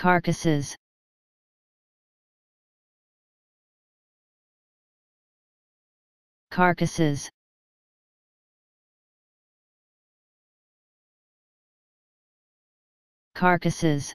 carcasses. Carcasses. Carcasses.